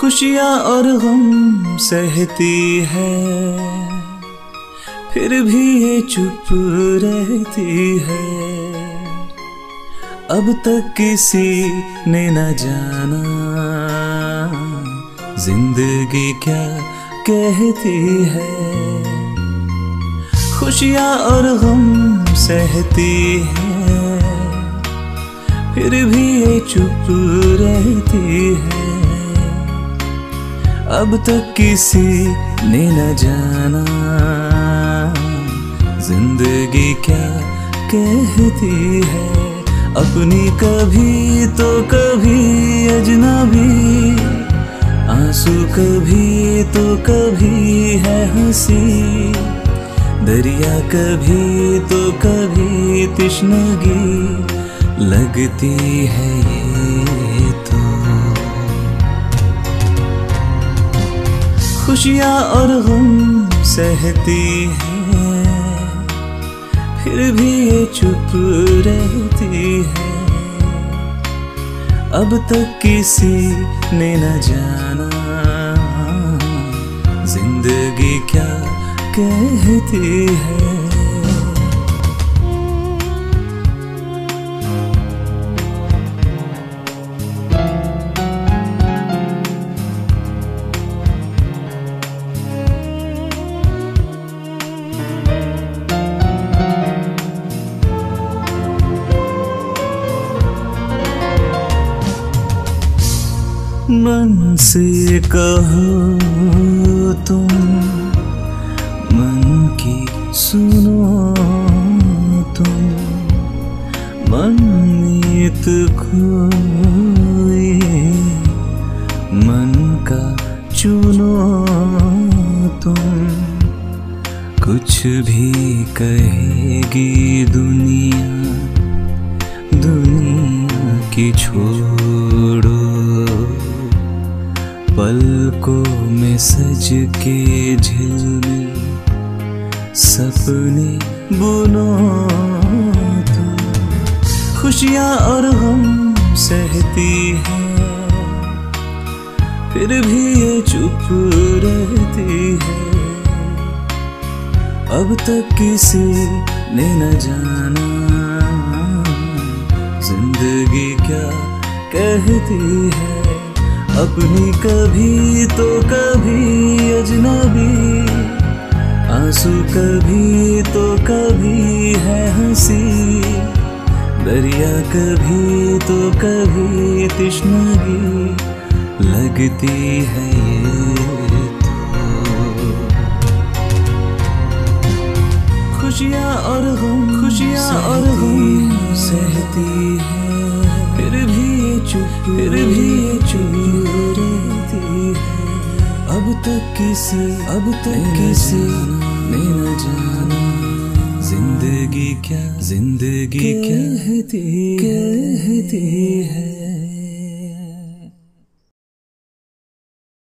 खुशियाँ और गम सहती है। फिर भी ये चुप रहती है। अब तक किसी ने न जाना। ज़िंदगी क्या कहती है? खुशियाँ और गम सहती है। फिर भी ये चुप रहती अब तक किसी ने न जाना। ज़िंदगी क्या कहती है? अपनी कभी तो कभी अजनबी। आँसू कभी तो कभी है हँसी। दरिया कभी तो कभी तिश्नगी। लगती है ये खुशियाँ और गम सहती है, फिर भी ये चुप रहती है। अब तक किसी ने न जाना, ज़िंदगी क्या कहती है। मन से कहो तुम, मन की सुनो तुम। मन नीत मन का चुनो तुम। कुछ भी कहेगी दुनिया दुनिया की छोड़ो। पलकों में सज के झिलमिल सपने बुनो तुम खुशियाँ और गम सहती है, फिर भी ये चुप रहती है। अब तक किसी ने न जाना, ज़िंदगी क्या कहती है। अपनी कभी तो कभी अजनबी। आँसू कभी तो कभी है हँसी। दरिया कभी तो कभी तिश्नगी। लगती है ये तो। खुशियाँ और गम खुशियाँ और गम। सहती है। फिर भी ये चुप फिर भी चुप। अब तक किसी अब तक किसी ने न जाना। ज़िंदगी क्या ज़िंदगी क्या? कहती कहती है।